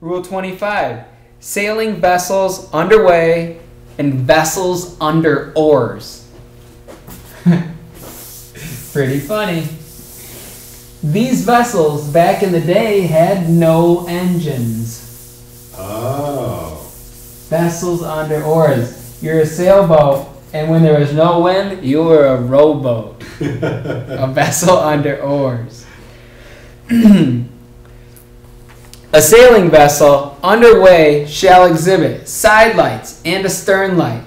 Rule 25 Sailing vessels underway and vessels under oars. Pretty funny. These vessels back in the day had no engines. Oh. Vessels under oars. You're a sailboat, and when there was no wind, you were a rowboat. a vessel under oars. a sailing vessel underway shall exhibit side lights and a stern light.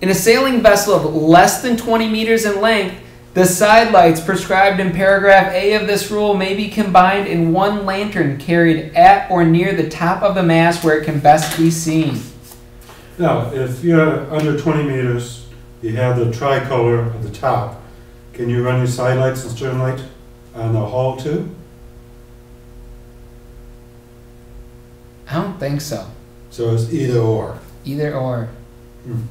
In a sailing vessel of less than 20 meters in length, the side lights prescribed in paragraph A of this rule may be combined in one lantern carried at or near the top of the mast where it can best be seen. Now, if you're under 20 meters, you have the tricolor at the top. Can you run your side lights and stern light on the hull too? I don't think so. So it's either or. Either or. Hmm.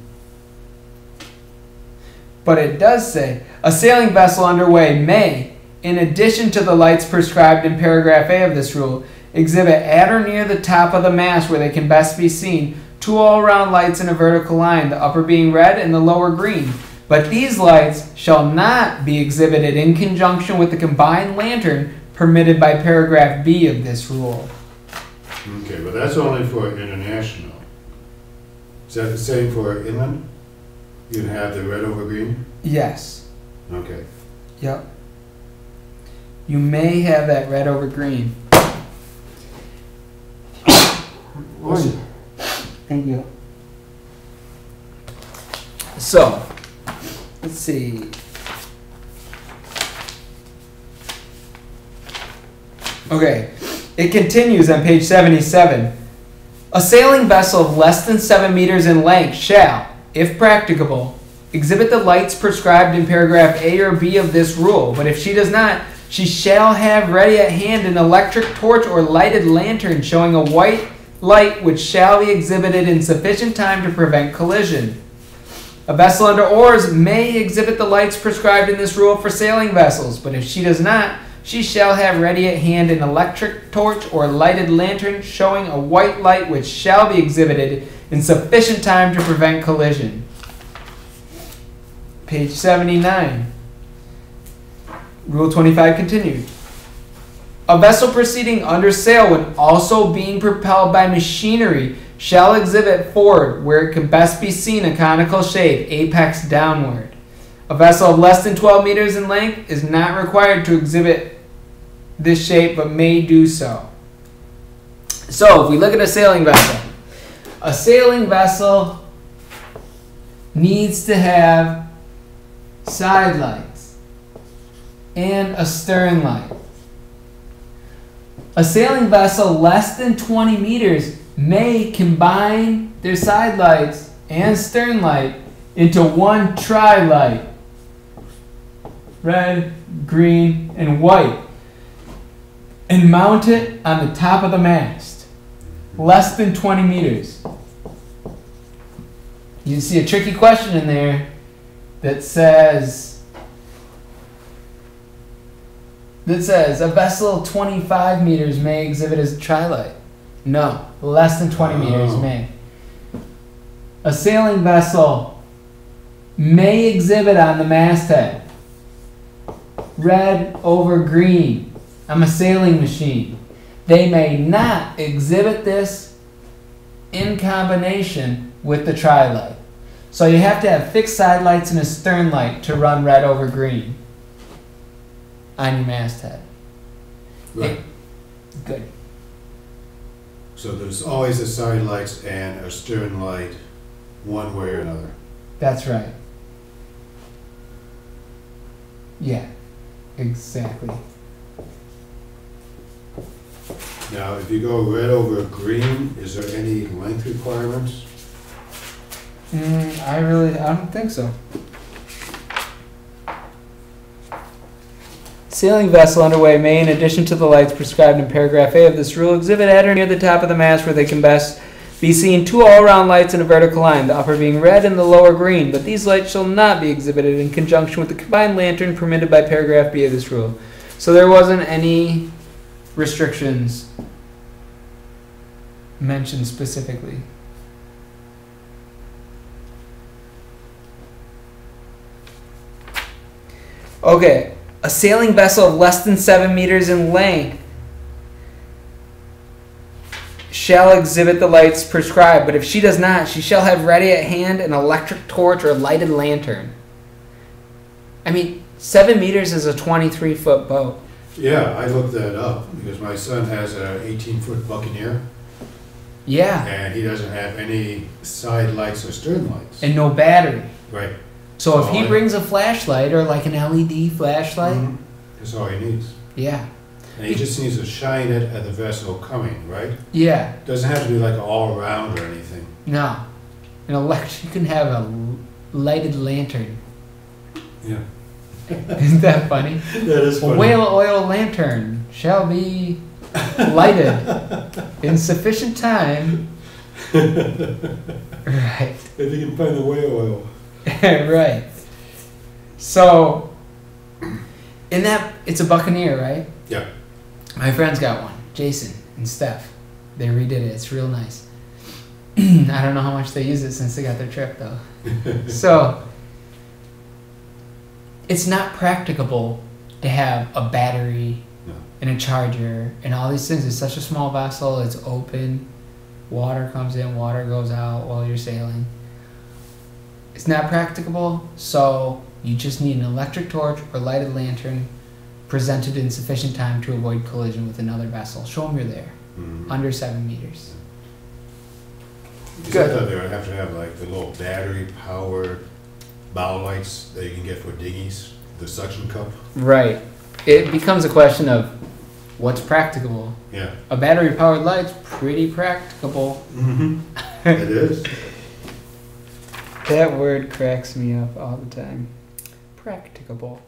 But it does say a sailing vessel underway may, in addition to the lights prescribed in paragraph A of this rule, exhibit at or near the top of the mast where they can best be seen two all round lights in a vertical line, the upper being red and the lower green. But these lights shall not be exhibited in conjunction with the combined lantern permitted by paragraph B of this rule. Okay, but that's only for international. Is that the same for inland? You can have the red over green? Yes. Okay. Yep. You may have that red over green. What's- Thank you. So, let's see. Okay, it continues on page 77. A sailing vessel of less than 7 meters in length shall, if practicable, exhibit the lights prescribed in paragraph A or B of this rule, but if she does not, she shall have ready at hand an electric torch or lighted lantern showing a white light which shall be exhibited in sufficient time to prevent collision. A vessel under oars may exhibit the lights prescribed in this rule for sailing vessels, but if she does not, she shall have ready at hand an electric torch or lighted lantern showing a white light which shall be exhibited in sufficient time to prevent collision. Page 79. Rule 25 continued. A vessel proceeding under sail when also being propelled by machinery shall exhibit forward where it can best be seen a conical shape, apex downward. A vessel of less than 12 meters in length is not required to exhibit this shape but may do so. So, if we look at a sailing vessel, a sailing vessel needs to have side lights and a stern light. A sailing vessel less than 20 meters may combine their side lights and stern light into one tri light red, green, and white and mount it on the top of the mast less than 20 meters. You see a tricky question in there that says that says a vessel 25 meters may exhibit as a trilight. No, less than 20 meters Oh. may. A sailing vessel may exhibit on the masthead red over green. I'm a sailing machine. They may not exhibit this in combination with the trilight. So you have to have fixed side lights and a stern light to run red over green on your masthead. Right. Good. So there's always a side lights and a stern light, one way or another. That's right. Yeah, exactly. Now, if you go red over green, is there any length requirements? Mm, I really, I don't think so. Sailing vessel underway may, in addition to the lights prescribed in paragraph A of this rule, exhibit at or near the top of the mast where they can best be seen two all-round lights in a vertical line, the upper being red and the lower green. But these lights shall not be exhibited in conjunction with the combined lantern permitted by paragraph B of this rule. So there wasn't any restrictions mentioned specifically. Okay, a sailing vessel of less than seven meters in length shall exhibit the lights prescribed, but if she does not, she shall have ready at hand an electric torch or a lighted lantern. I mean, seven meters is a 23 foot boat. Yeah, I looked that up because my son has a eighteen foot Buccaneer Yeah, and he doesn't have any side lights or stern lights. and no battery. Right. So if he I- brings a flashlight or like an LED flashlight, Mhm. That's all he needs. yeah, And he just needs to shine it at the vessel coming, right? yeah, Doesn't have to be like all around or anything. no, an electric. You can have a lighted lantern. Yeah, Isn't that funny? that is A funny. whale oil lantern shall be lighted in sufficient time. right, If you can find the whale oil. right. So, in that, it's a Buccaneer, right? Yeah. My friends got one, Jason and Steph. They redid it. It's real nice. I don't know how much they use it since they got their trip though. so it's not practicable to have a battery No. and a charger and all these things. It's such a small vessel. It's open. Water comes in, water goes out while you're sailing. It's not practicable, so you just need an electric torch or lighted lantern presented in sufficient time to avoid collision with another vessel. Show them you're there, Mhm. under seven meters. Good. I thought they would have to have like the little battery powered bow lights that you can get for dinghies, the suction cup. Right. It becomes a question of what's practicable. Yeah, A battery powered light's pretty practicable. Mm-hmm. it is. That word cracks me up all the time. Practicable.